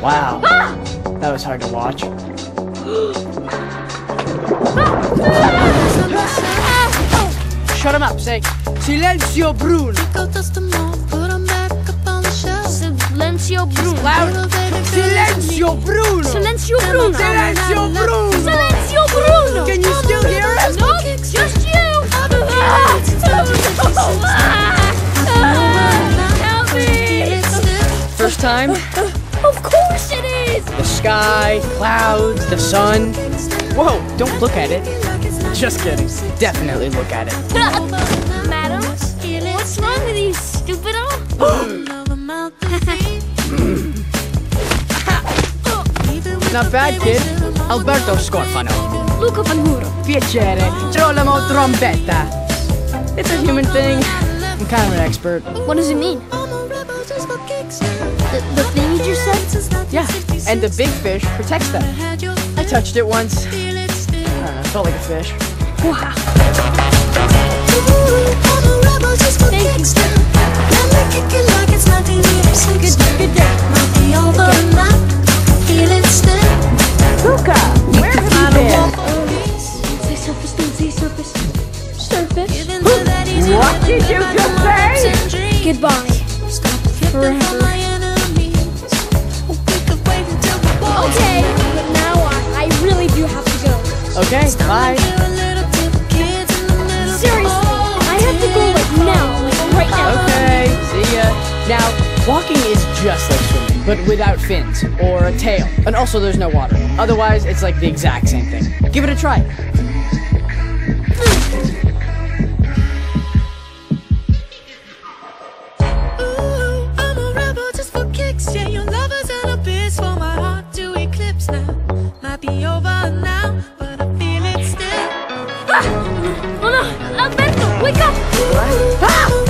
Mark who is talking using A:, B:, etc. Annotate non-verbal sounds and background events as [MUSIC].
A: Wow. [GASPS] Ah! That was hard to watch. [GASPS] Shut him up, say Silenzio Bruno.
B: Silenzio Bruno.
A: Loud. Silenzio Bruno.
B: Silenzio Bruno.
A: Silenzio Bruno.
B: Silenzio Bruno.
A: Time? [LAUGHS]
B: Of course it is.
A: The sky, clouds, the sun. Whoa, don't look at it. Just kidding. Definitely look at it. [LAUGHS]
B: Madam, what's wrong with you, stupido? [GASPS] [LAUGHS]
A: Not bad, kid. Alberto Scorfano.
B: Luca Paguro.
A: Piacere. Girolamo Trombetta. It's a human thing. I'm kind of an expert.
B: What does it mean? The, the thing you just said?
A: Yeah, and the big fish protects them. I touched it once. I don't know, it felt like a fish.
B: Wow. Okay,
A: bye.
B: Seriously, I have to go like now, like right now.
A: Okay, see ya. Now, walking is just like swimming, but without fins or a tail. And also, there's no water. Otherwise, it's like the exact same thing. Give it a try.
B: Wake up!
C: Since